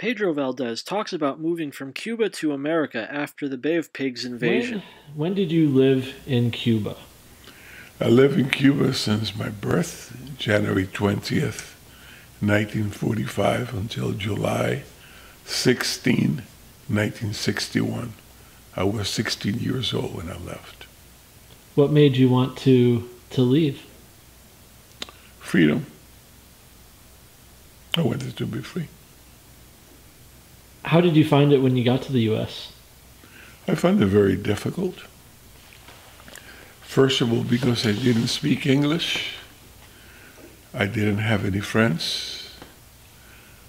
Pedro Valdes talks about moving from Cuba to America after the Bay of Pigs invasion. When, when did you live in Cuba? I live in Cuba since my birth, January 20th, 1945, until July 16, 1961. I was 16 years old when I left. What made you want to to leave? Freedom. I wanted to be free. How did you find it when you got to the U.S.? I found it very difficult. First of all, because I didn't speak English, I didn't have any friends.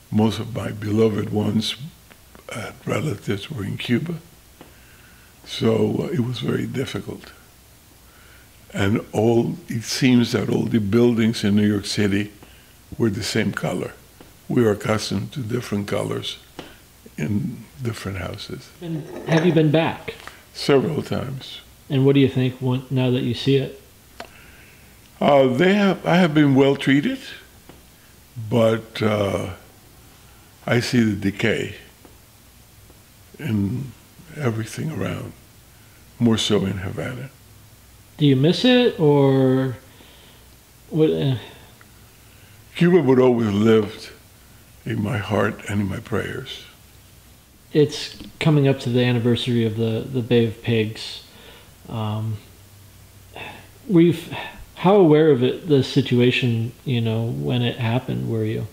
Most of my beloved ones, uh, relatives, were in Cuba. So uh, it was very difficult. And all, it seems that all the buildings in New York City were the same color. We are accustomed to different colors in different houses. And have you been back? Several times. And what do you think now that you see it? Uh, they have, I have been well treated, but uh, I see the decay in everything around, more so in Havana. Do you miss it or what? Uh, Cuba would always lived in my heart and in my prayers. It's coming up to the anniversary of the the Bay of Pigs. Um, f- how aware of it the situation you know when it happened? Were you?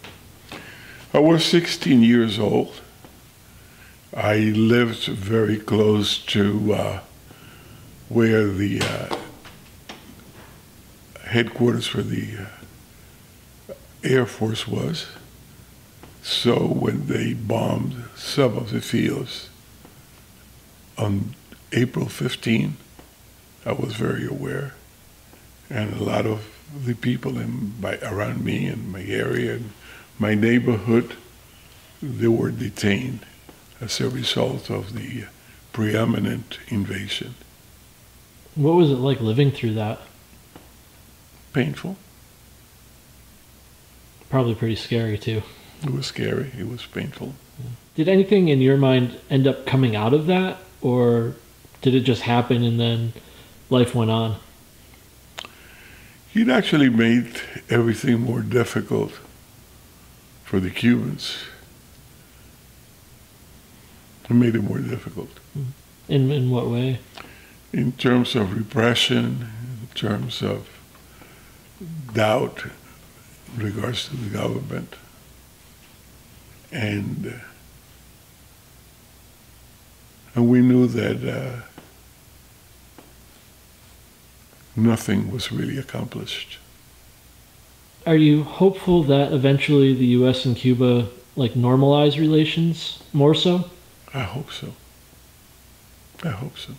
I was 16 years old. I lived very close to uh, where the uh, headquarters for the uh, Air Force was. So when they bombed some of the fields on April 15, I was very aware. And a lot of the people in my, around me and my area and my neighborhood, they were detained as a result of the preeminent invasion. What was it like living through that? Painful. Probably pretty scary too. It was scary. It was painful. Did anything in your mind end up coming out of that, or did it just happen and then life went on? It actually made everything more difficult for the Cubans. It made it more difficult mm-hmm. In in what way? in terms of repression, in terms of doubt in regards to the government. And, uh, and we knew that uh, nothing was really accomplished. Are you hopeful that eventually the U.S. and Cuba like normalize relations more so? I hope so. I hope so.